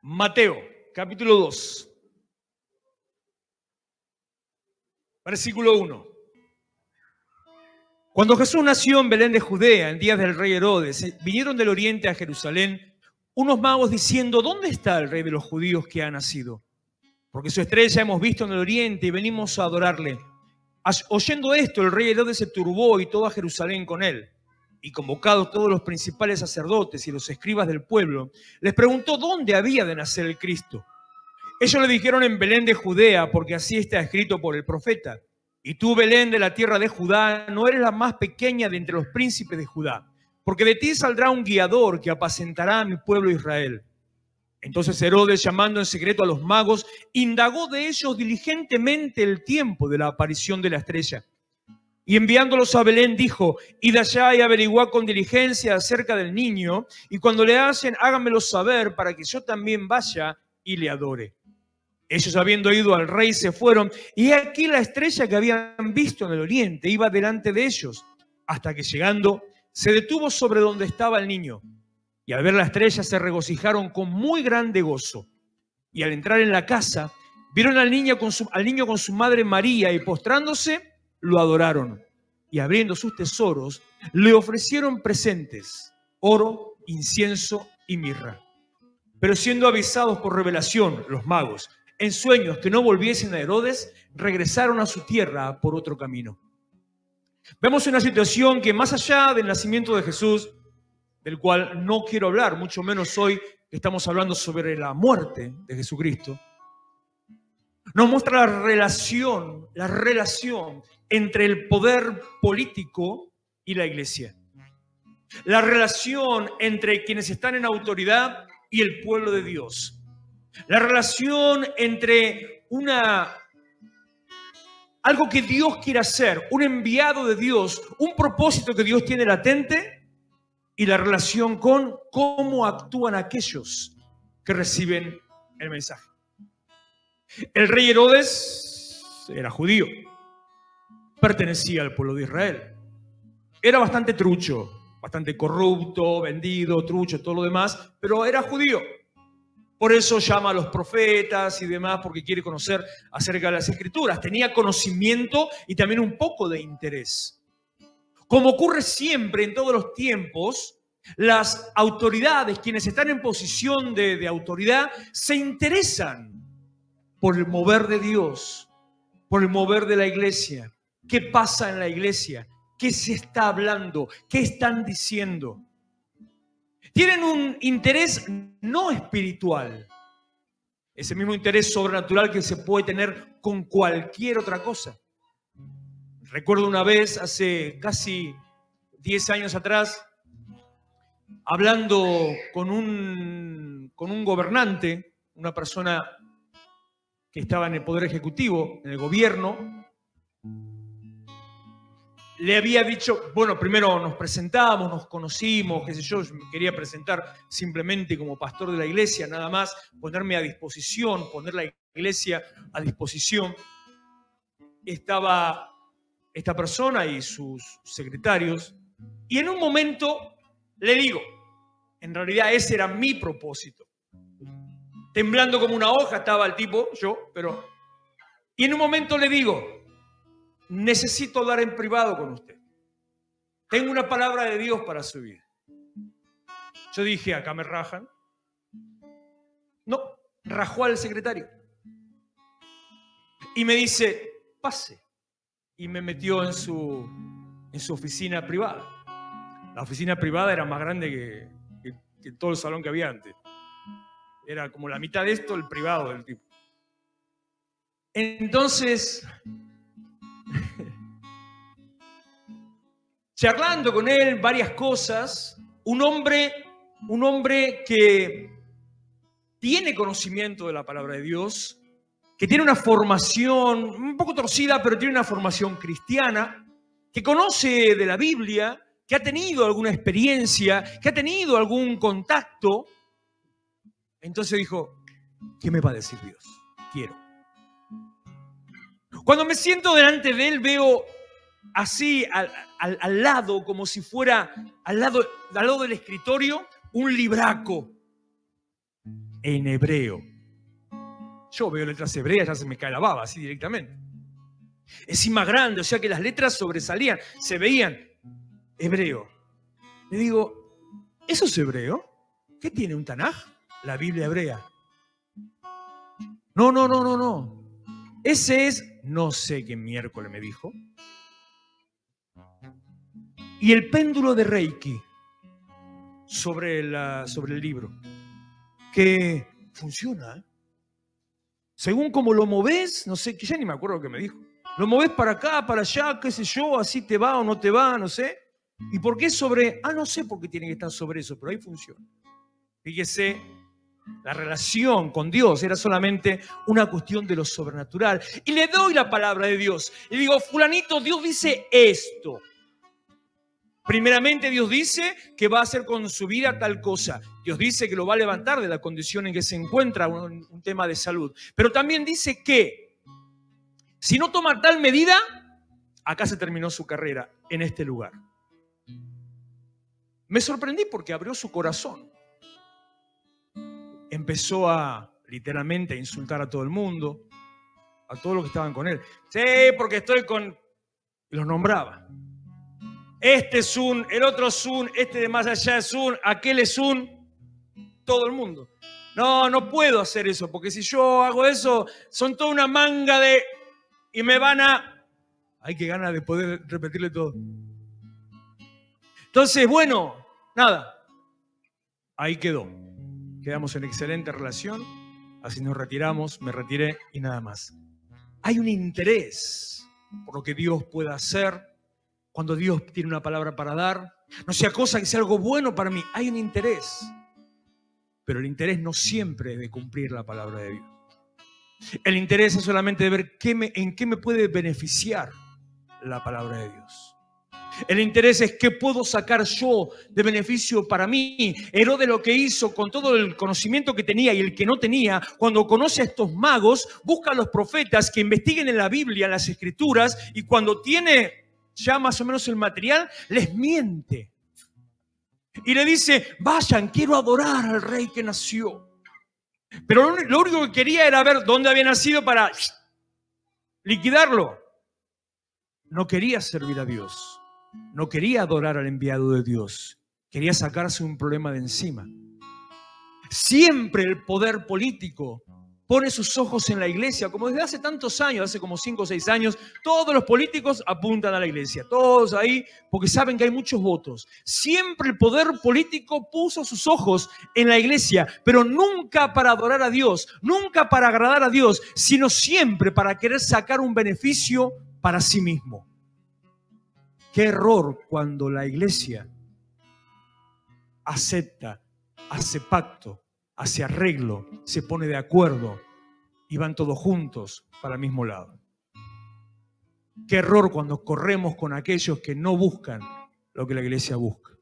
Mateo, capítulo 2, versículo 1. Cuando Jesús nació en Belén de Judea, en días del rey Herodes, eh, vinieron del oriente a Jerusalén unos magos diciendo, ¿dónde está el rey de los judíos que ha nacido? Porque su estrella hemos visto en el oriente y venimos a adorarle. Oyendo esto, el rey Herodes se turbó y toda Jerusalén con él. Y convocados todos los principales sacerdotes y los escribas del pueblo, les preguntó dónde había de nacer el Cristo. Ellos le dijeron en Belén de Judea, porque así está escrito por el profeta. Y tú, Belén de la tierra de Judá, no eres la más pequeña de entre los príncipes de Judá, porque de ti saldrá un guiador que apacentará a mi pueblo Israel. Entonces Herodes, llamando en secreto a los magos, indagó de ellos diligentemente el tiempo de la aparición de la estrella. Y enviándolos a Belén dijo, id allá y averiguad con diligencia acerca del niño, y cuando le hacen, háganmelo saber para que yo también vaya y le adore. Ellos habiendo ido al rey se fueron, y aquí la estrella que habían visto en el oriente iba delante de ellos, hasta que llegando se detuvo sobre donde estaba el niño y al ver la estrella se regocijaron con muy grande gozo. Y al entrar en la casa, vieron al niño con su, al niño con su madre María y postrándose, lo adoraron. Y abriendo sus tesoros, le ofrecieron presentes, oro, incienso y mirra. Pero siendo avisados por revelación los magos, en sueños que no volviesen a Herodes, regresaron a su tierra por otro camino. Vemos una situación que más allá del nacimiento de Jesús, del cual no quiero hablar, mucho menos hoy estamos hablando sobre la muerte de Jesucristo, nos muestra la relación, la relación entre el poder político y la iglesia. La relación entre quienes están en autoridad y el pueblo de Dios. La relación entre una algo que Dios quiere hacer, un enviado de Dios, un propósito que Dios tiene latente y la relación con cómo actúan aquellos que reciben el mensaje. El rey Herodes era judío, pertenecía al pueblo de Israel. Era bastante trucho, bastante corrupto, vendido, trucho, todo lo demás, pero era judío. Por eso llama a los profetas y demás, porque quiere conocer acerca de las escrituras. Tenía conocimiento y también un poco de interés. Como ocurre siempre en todos los tiempos, las autoridades, quienes están en posición de, autoridad, se interesan por el mover de Dios, por el mover de la iglesia. ¿Qué pasa en la iglesia? ¿Qué se está hablando? ¿Qué están diciendo? Tienen un interés no espiritual, ese mismo interés sobrenatural que se puede tener con cualquier otra cosa. Recuerdo una vez, hace casi 10 años atrás, hablando con un, con un gobernante, una persona que estaba en el Poder Ejecutivo, en el gobierno, le había dicho, bueno, primero nos presentamos, nos conocimos, qué sé yo, me quería presentar simplemente como pastor de la iglesia, nada más, ponerme a disposición, poner la iglesia a disposición. Estaba esta persona y sus secretarios. Y en un momento le digo, en realidad ese era mi propósito. Temblando como una hoja estaba el tipo, yo, pero... Y en un momento le digo, necesito hablar en privado con usted. Tengo una palabra de Dios para su vida. Yo dije, acá me rajan. No, rajó al secretario. Y me dice, pase y me metió en su, en su oficina privada. La oficina privada era más grande que, que, todo el salón que había antes. Era como la mitad de esto, el privado del tipo. Entonces, charlando con él varias cosas, un hombre, un hombre que tiene conocimiento de la palabra de Dios, que tiene una formación un poco torcida, pero tiene una formación cristiana, que conoce de la Biblia, que ha tenido alguna experiencia, que ha tenido algún contacto. Entonces dijo, ¿qué me va a decir Dios? Quiero. Cuando me siento delante de Él veo así al, al lado, como si fuera al lado, al lado del escritorio, un libraco en hebreo. Yo veo letras hebreas, ya se me cae la baba así directamente. Encima grande, o sea que las letras sobresalían, se veían. Hebreo. Le digo, ¿eso es hebreo? ¿Qué tiene un Tanaj? La Biblia hebrea. No, no, no, no, no. Ese es, no sé qué miércoles me dijo. Y el péndulo de Reiki sobre, sobre el libro, que funciona. ¿eh? Según como lo moves, no sé, ya ni me acuerdo lo que me dijo. Lo moves para acá, para allá, qué sé yo, así te va o no te va, no sé. ¿Y por qué sobre? Ah, no sé por qué tiene que estar sobre eso, pero ahí funciona. Fíjese, la relación con Dios era solamente una cuestión de lo sobrenatural. Y le doy la palabra de Dios. Y digo, fulanito, Dios dice esto. Primeramente Dios dice que va a hacer con su vida tal cosa. Dios dice que lo va a levantar de la condición en que se encuentra, un, un tema de salud. Pero también dice que si no toma tal medida, acá se terminó su carrera, en este lugar. Me sorprendí porque abrió su corazón. Empezó a literalmente a insultar a todo el mundo, a todos los que estaban con él. Sí, porque estoy con... Los nombraba. Este es un, el otro es un, este de más allá es un, aquel es un, todo el mundo. No, no puedo hacer eso, porque si yo hago eso, son toda una manga de... y me van a... Hay que ganas de poder repetirle todo. Entonces, bueno, nada, ahí quedó. Quedamos en excelente relación, así nos retiramos, me retiré y nada más. Hay un interés por lo que Dios pueda hacer, cuando Dios tiene una palabra para dar, no sea cosa que sea algo bueno para mí, hay un interés. Pero el interés no siempre es de cumplir la palabra de Dios. El interés es solamente de ver qué me, en qué me puede beneficiar la palabra de Dios. El interés es qué puedo sacar yo de beneficio para mí. de lo que hizo con todo el conocimiento que tenía y el que no tenía, cuando conoce a estos magos, busca a los profetas que investiguen en la Biblia, en las escrituras, y cuando tiene ya más o menos el material, les miente. Y le dice, vayan, quiero adorar al rey que nació. Pero lo único que quería era ver dónde había nacido para liquidarlo. No quería servir a Dios. No quería adorar al enviado de Dios. Quería sacarse un problema de encima. Siempre el poder político pone sus ojos en la iglesia, como desde hace tantos años, hace como cinco o seis años, todos los políticos apuntan a la iglesia, todos ahí, porque saben que hay muchos votos. Siempre el poder político puso sus ojos en la iglesia, pero nunca para adorar a Dios, nunca para agradar a Dios, sino siempre para querer sacar un beneficio para sí mismo. Qué error cuando la iglesia acepta, hace pacto hace arreglo, se pone de acuerdo y van todos juntos para el mismo lado. Qué error cuando corremos con aquellos que no buscan lo que la iglesia busca.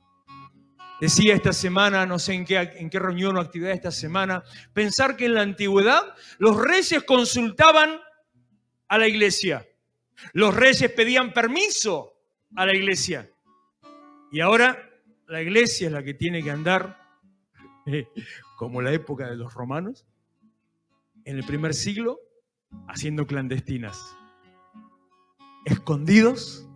Decía esta semana, no sé en qué, en qué reunión o actividad esta semana, pensar que en la antigüedad los reyes consultaban a la iglesia. Los reyes pedían permiso a la iglesia. Y ahora la iglesia es la que tiene que andar eh, como la época de los romanos, en el primer siglo, haciendo clandestinas, escondidos,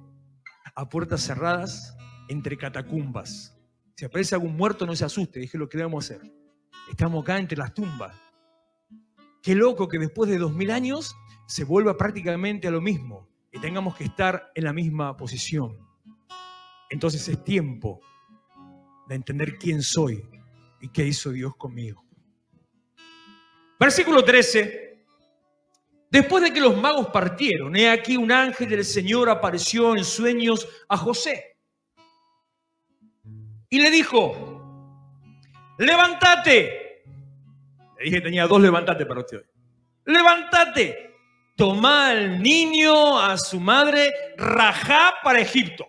a puertas cerradas, entre catacumbas. Si aparece algún muerto, no se asuste, dije lo que debemos hacer. Estamos acá entre las tumbas. Qué loco que después de dos mil años se vuelva prácticamente a lo mismo tengamos que estar en la misma posición. Entonces es tiempo de entender quién soy, ¿Y qué hizo Dios conmigo? Versículo 13. Después de que los magos partieron, he aquí un ángel del Señor apareció en sueños a José. Y le dijo, levántate. Le dije tenía dos levántate para usted Levántate, toma al niño, a su madre, rajá para Egipto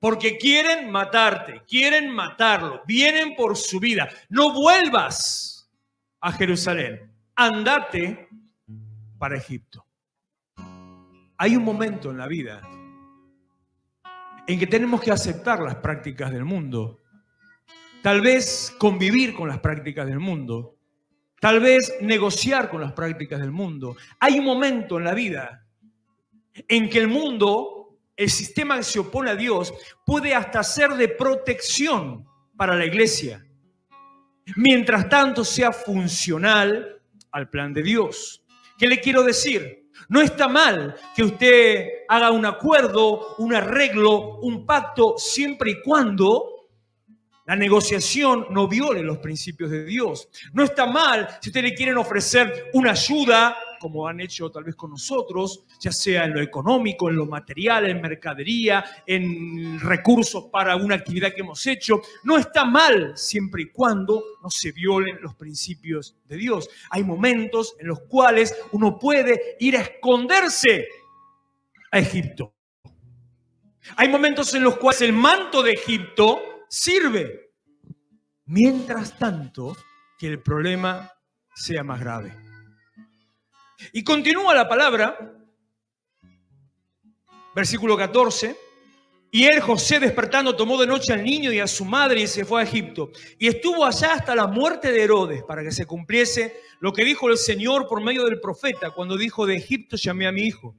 porque quieren matarte, quieren matarlo, vienen por su vida. No vuelvas a Jerusalén, andate para Egipto. Hay un momento en la vida en que tenemos que aceptar las prácticas del mundo, tal vez convivir con las prácticas del mundo, tal vez negociar con las prácticas del mundo. Hay un momento en la vida en que el mundo, el sistema que se opone a Dios, puede hasta ser de protección para la iglesia, mientras tanto sea funcional al plan de Dios. ¿Qué le quiero decir? No está mal que usted haga un acuerdo, un arreglo, un pacto, siempre y cuando la negociación no viole los principios de Dios. No está mal si usted le quieren ofrecer una ayuda, como han hecho tal vez con nosotros, ya sea en lo económico, en lo material, en mercadería, en recursos para una actividad que hemos hecho. No está mal siempre y cuando no se violen los principios de Dios. Hay momentos en los cuales uno puede ir a esconderse a Egipto. Hay momentos en los cuales el manto de Egipto sirve. Mientras tanto, que el problema sea más grave. Y continúa la palabra, versículo 14. Y él, José, despertando, tomó de noche al niño y a su madre y se fue a Egipto. Y estuvo allá hasta la muerte de Herodes, para que se cumpliese lo que dijo el Señor por medio del profeta, cuando dijo, de Egipto llamé a mi hijo.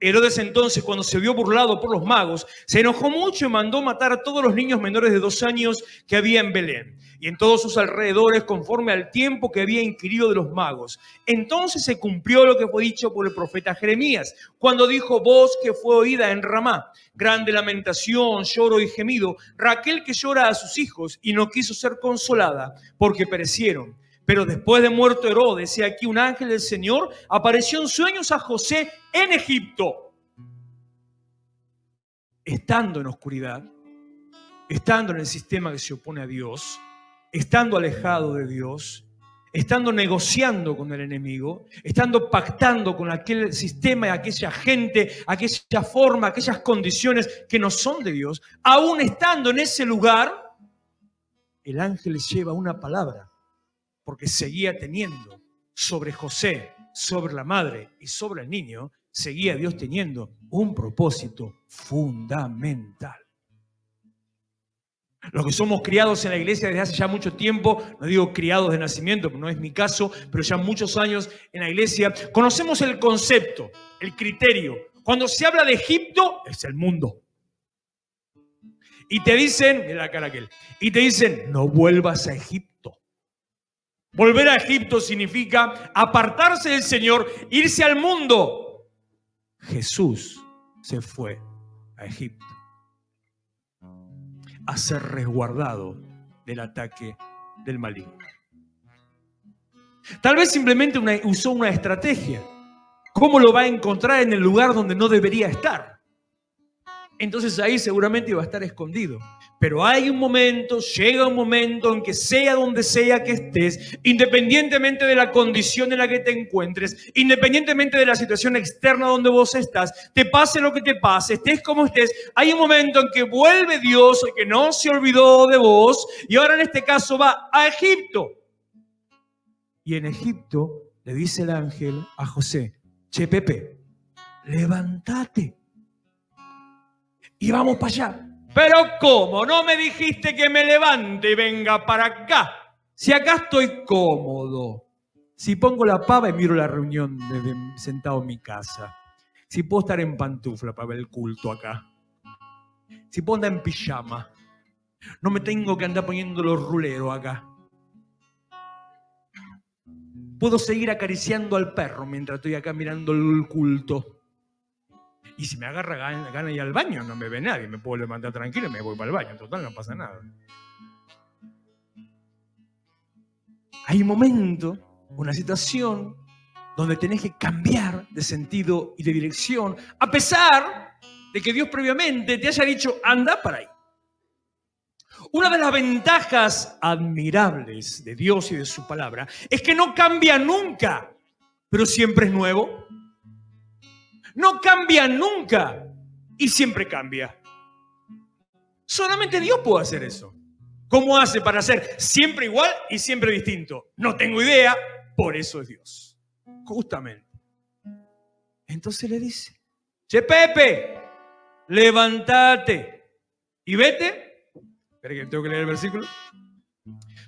Herodes entonces, cuando se vio burlado por los magos, se enojó mucho y mandó matar a todos los niños menores de dos años que había en Belén y en todos sus alrededores conforme al tiempo que había inquirido de los magos. Entonces se cumplió lo que fue dicho por el profeta Jeremías, cuando dijo voz que fue oída en Ramá, grande lamentación, lloro y gemido, Raquel que llora a sus hijos y no quiso ser consolada porque perecieron. Pero después de muerto Herodes, y aquí un ángel del Señor apareció en sueños a José en Egipto. Estando en oscuridad, estando en el sistema que se opone a Dios, estando alejado de Dios, estando negociando con el enemigo, estando pactando con aquel sistema y aquella gente, aquella forma, aquellas condiciones que no son de Dios, aún estando en ese lugar, el ángel lleva una palabra porque seguía teniendo sobre José, sobre la madre y sobre el niño, seguía Dios teniendo un propósito fundamental. Los que somos criados en la iglesia desde hace ya mucho tiempo, no digo criados de nacimiento, no es mi caso, pero ya muchos años en la iglesia, conocemos el concepto, el criterio. Cuando se habla de Egipto, es el mundo. Y te dicen, mira la cara aquel, y te dicen, no vuelvas a Egipto. Volver a Egipto significa apartarse del Señor, irse al mundo. Jesús se fue a Egipto a ser resguardado del ataque del maligno. Tal vez simplemente usó una estrategia. ¿Cómo lo va a encontrar en el lugar donde no debería estar? Entonces ahí seguramente iba a estar escondido. Pero hay un momento, llega un momento en que sea donde sea que estés, independientemente de la condición en la que te encuentres, independientemente de la situación externa donde vos estás, te pase lo que te pase, estés como estés, hay un momento en que vuelve Dios, que no se olvidó de vos, y ahora en este caso va a Egipto. Y en Egipto le dice el ángel a José, che Pepe, levántate y vamos para allá. Pero ¿cómo? No me dijiste que me levante y venga para acá. Si acá estoy cómodo. Si pongo la pava y miro la reunión sentado en mi casa. Si puedo estar en pantufla para ver el culto acá. Si puedo andar en pijama. No me tengo que andar poniendo los ruleros acá. Puedo seguir acariciando al perro mientras estoy acá mirando el culto. Y si me agarra gana, ir al baño, no me ve nadie, me puedo levantar tranquilo y me voy para el baño. En total, no pasa nada. Hay un momento, una situación, donde tenés que cambiar de sentido y de dirección, a pesar de que Dios previamente te haya dicho, anda para ahí. Una de las ventajas admirables de Dios y de su palabra es que no cambia nunca, pero siempre es nuevo, no cambia nunca y siempre cambia. Solamente Dios puede hacer eso. ¿Cómo hace para ser siempre igual y siempre distinto? No tengo idea, por eso es Dios. Justamente. Entonces le dice, Che Pepe, levántate y vete. Espera que tengo que leer el versículo.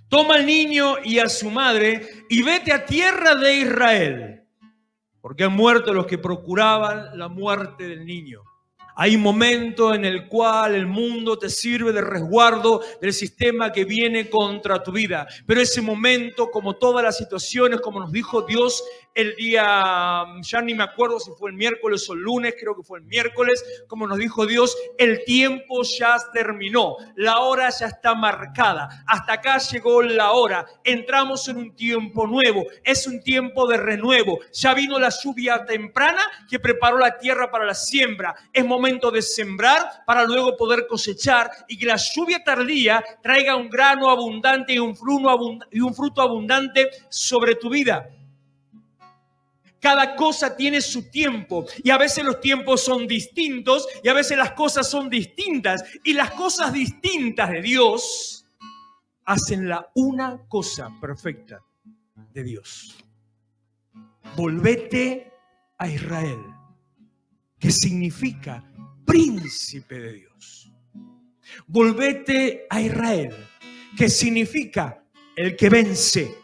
toma al niño y a su madre y vete a tierra de Israel, porque han muerto los que procuraban la muerte del niño. Hay un momento en el cual el mundo te sirve de resguardo del sistema que viene contra tu vida. Pero ese momento, como todas las situaciones, como nos dijo Dios el día, ya ni me acuerdo si fue el miércoles o el lunes, creo que fue el miércoles, como nos dijo Dios, el tiempo ya terminó, la hora ya está marcada, hasta acá llegó la hora, entramos en un tiempo nuevo, es un tiempo de renuevo, ya vino la lluvia temprana que preparó la tierra para la siembra, es momento de sembrar para luego poder cosechar y que la lluvia tardía traiga un grano abundante y un fruto abundante sobre tu vida. Cada cosa tiene su tiempo y a veces los tiempos son distintos y a veces las cosas son distintas. Y las cosas distintas de Dios hacen la una cosa perfecta de Dios. Volvete a Israel, que significa príncipe de Dios. Volvete a Israel, que significa el que vence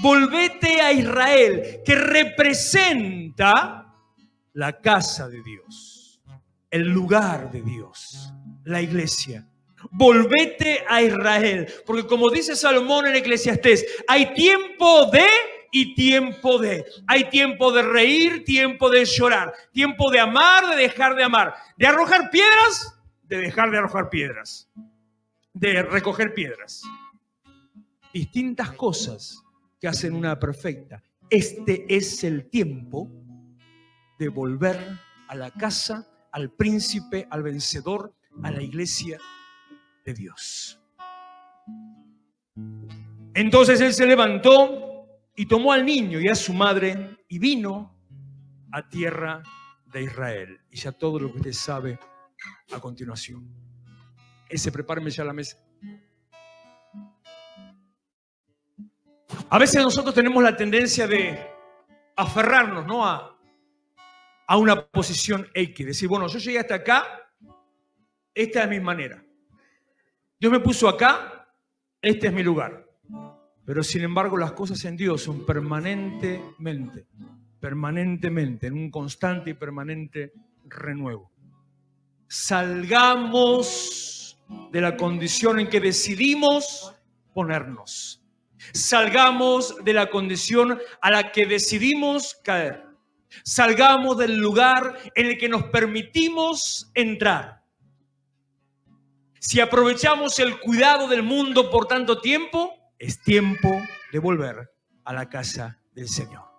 volvete a Israel, que representa la casa de Dios, el lugar de Dios, la iglesia. Volvete a Israel, porque como dice Salomón en Eclesiastés, hay tiempo de y tiempo de. Hay tiempo de reír, tiempo de llorar, tiempo de amar, de dejar de amar, de arrojar piedras, de dejar de arrojar piedras, de recoger piedras. Distintas cosas que hacen una perfecta. Este es el tiempo de volver a la casa, al príncipe, al vencedor, a la iglesia de Dios. Entonces él se levantó y tomó al niño y a su madre y vino a tierra de Israel. Y ya todo lo que usted sabe a continuación. Ese prepáreme ya la mesa. A veces nosotros tenemos la tendencia de aferrarnos ¿no? a, a una posición X, decir, bueno, yo llegué hasta acá, esta es mi manera. Dios me puso acá, este es mi lugar. Pero sin embargo las cosas en Dios son permanentemente, permanentemente, en un constante y permanente renuevo. Salgamos de la condición en que decidimos ponernos. Salgamos de la condición a la que decidimos caer. Salgamos del lugar en el que nos permitimos entrar. Si aprovechamos el cuidado del mundo por tanto tiempo, es tiempo de volver a la casa del Señor.